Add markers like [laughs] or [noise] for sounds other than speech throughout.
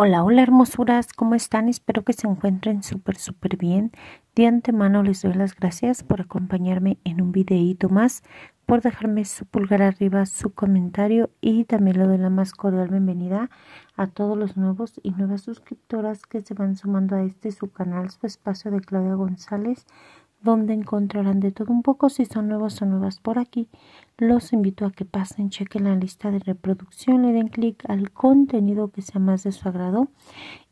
Hola, hola hermosuras, ¿cómo están? Espero que se encuentren súper, súper bien. De antemano les doy las gracias por acompañarme en un videíto más, por dejarme su pulgar arriba, su comentario y también le doy la más cordial bienvenida a todos los nuevos y nuevas suscriptoras que se van sumando a este su canal, su espacio de Claudia González, donde encontrarán de todo un poco si son nuevos o nuevas por aquí. Los invito a que pasen, chequen la lista de reproducción, le den clic al contenido que sea más de su agrado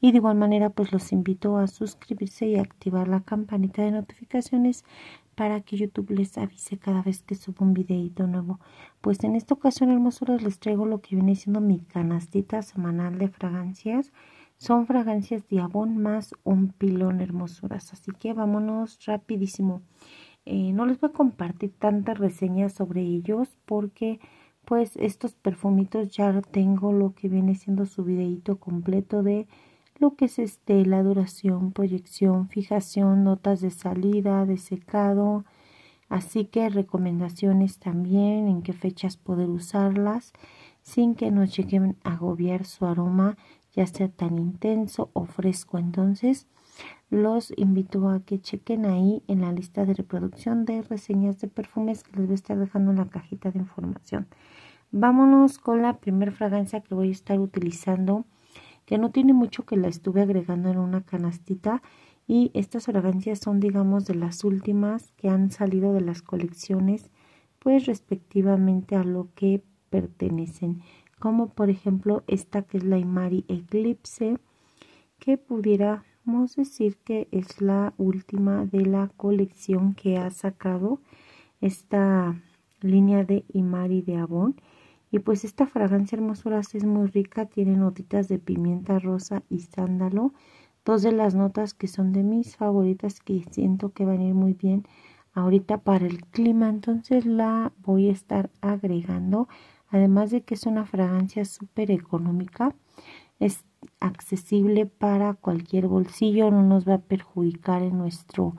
y de igual manera pues los invito a suscribirse y activar la campanita de notificaciones para que YouTube les avise cada vez que subo un videito nuevo. Pues en esta ocasión hermosuras les traigo lo que viene siendo mi canastita semanal de fragancias son fragancias de Avon más un pilón hermosuras. Así que vámonos rapidísimo. Eh, no les voy a compartir tantas reseñas sobre ellos porque pues estos perfumitos ya tengo lo que viene siendo su videito completo de lo que es este, la duración, proyección, fijación, notas de salida, de secado, así que recomendaciones también en qué fechas poder usarlas sin que nos lleguen a agobiar su aroma ya sea tan intenso o fresco. Entonces, los invito a que chequen ahí en la lista de reproducción de reseñas de perfumes que les voy a estar dejando en la cajita de información. Vámonos con la primera fragancia que voy a estar utilizando, que no tiene mucho que la estuve agregando en una canastita y estas fragancias son digamos de las últimas que han salido de las colecciones pues respectivamente a lo que pertenecen como por ejemplo esta que es la Imari Eclipse, que pudiéramos decir que es la última de la colección que ha sacado esta línea de Imari de Avon. Y pues esta fragancia hermosuras es muy rica, tiene notitas de pimienta rosa y sándalo, dos de las notas que son de mis favoritas que siento que van a ir muy bien ahorita para el clima, entonces la voy a estar agregando Además de que es una fragancia súper económica, es accesible para cualquier bolsillo, no nos va a perjudicar en nuestro,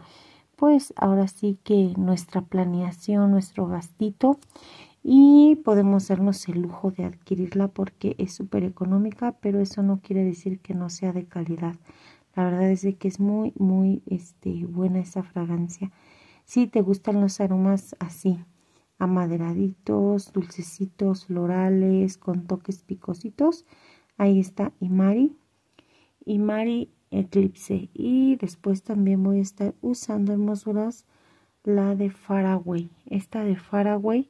pues ahora sí que nuestra planeación, nuestro gastito y podemos darnos el lujo de adquirirla porque es súper económica, pero eso no quiere decir que no sea de calidad. La verdad es de que es muy, muy este, buena esa fragancia. Si te gustan los aromas así, amaderaditos, dulcecitos, florales, con toques picositos. Ahí está Imari. Imari Eclipse. Y después también voy a estar usando hermosuras la de Faraway. Esta de Faraway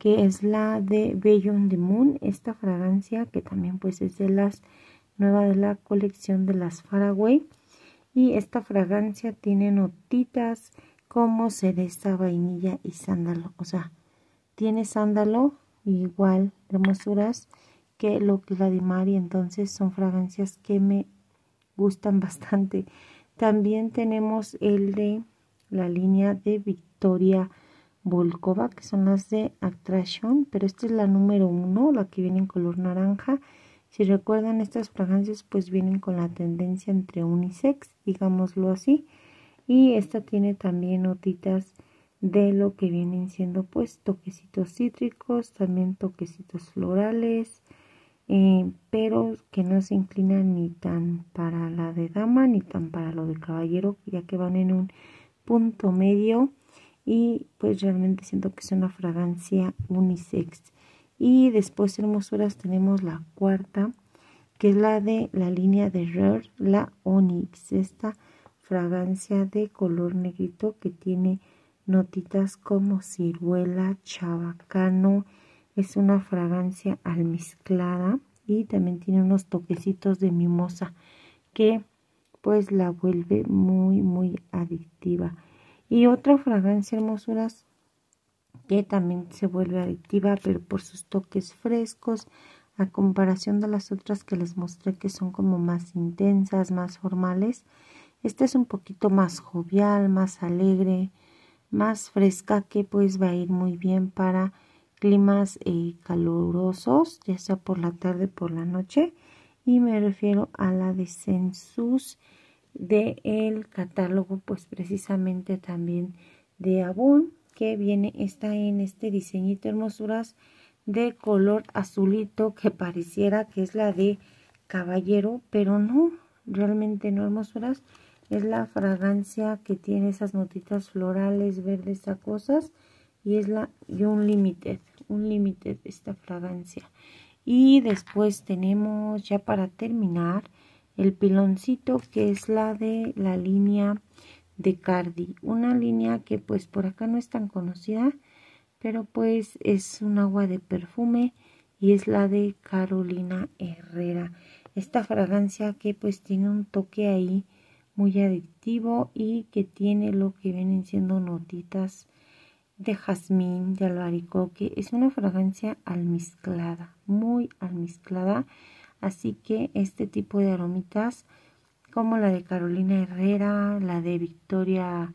que es la de Beyond the Moon. Esta fragancia que también pues es de las nueva de la colección de las Faraway. Y esta fragancia tiene notitas como cereza, vainilla y sándalo. O sea, tiene sándalo, igual hermosuras que lo que la de Mari, entonces son fragancias que me gustan [laughs] bastante. También tenemos el de la línea de Victoria Volkova, que son las de Attraction, pero esta es la número uno, la que viene en color naranja. Si recuerdan, estas fragancias pues vienen con la tendencia entre unisex, digámoslo así. Y esta tiene también notitas de lo que vienen siendo pues toquecitos cítricos, también toquecitos florales, eh, pero que no se inclinan ni tan para la de dama ni tan para lo de caballero, ya que van en un punto medio y pues realmente siento que es una fragancia unisex. Y después hermosuras tenemos la cuarta, que es la de la línea de Rare, la Onyx, esta fragancia de color negrito que tiene notitas como ciruela, chabacano, es una fragancia almizclada y también tiene unos toquecitos de mimosa que pues la vuelve muy muy adictiva. Y otra fragancia hermosuras que también se vuelve adictiva pero por sus toques frescos a comparación de las otras que les mostré que son como más intensas, más formales. Esta es un poquito más jovial, más alegre, más fresca que pues va a ir muy bien para climas eh, calurosos, ya sea por la tarde por la noche. Y me refiero a la de Sensus del el catálogo, pues precisamente también de Avon, que viene, está en este diseñito hermosuras de color azulito que pareciera que es la de caballero, pero no, realmente no hermosuras. Es la fragancia que tiene esas notitas florales, verdes, cosas y es la un Limited, un Limited esta fragancia. Y después tenemos ya para terminar el piloncito que es la de la línea de Cardi, una línea que pues por acá no es tan conocida, pero pues es un agua de perfume y es la de Carolina Herrera. Esta fragancia que pues tiene un toque ahí muy adictivo y que tiene lo que vienen siendo notitas de jazmín, de albaricoque. Es una fragancia almizclada, muy almizclada. Así que este tipo de aromitas, como la de Carolina Herrera, la de Victoria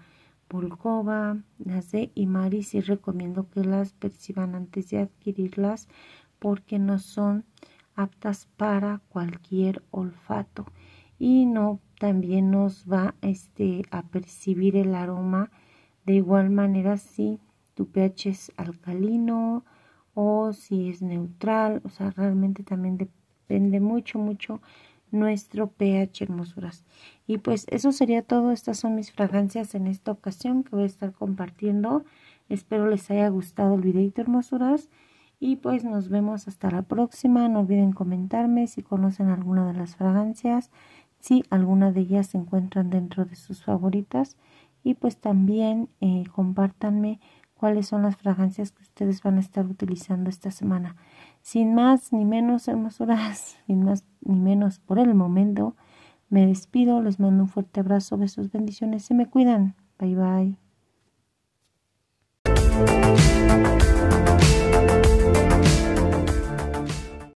Volkova, las de Imari, sí recomiendo que las perciban antes de adquirirlas porque no son aptas para cualquier olfato y no también nos va este, a percibir el aroma de igual manera si tu pH es alcalino o si es neutral, o sea, realmente también depende mucho, mucho nuestro pH hermosuras. Y pues eso sería todo, estas son mis fragancias en esta ocasión que voy a estar compartiendo. Espero les haya gustado el videito hermosuras y pues nos vemos hasta la próxima. No olviden comentarme si conocen alguna de las fragancias, si alguna de ellas se encuentran dentro de sus favoritas y pues también eh, compártanme cuáles son las fragancias que ustedes van a estar utilizando esta semana. Sin más ni menos hermosuras, [laughs] sin más ni menos por el momento, me despido, les mando un fuerte abrazo, besos, bendiciones, se me cuidan. Bye bye.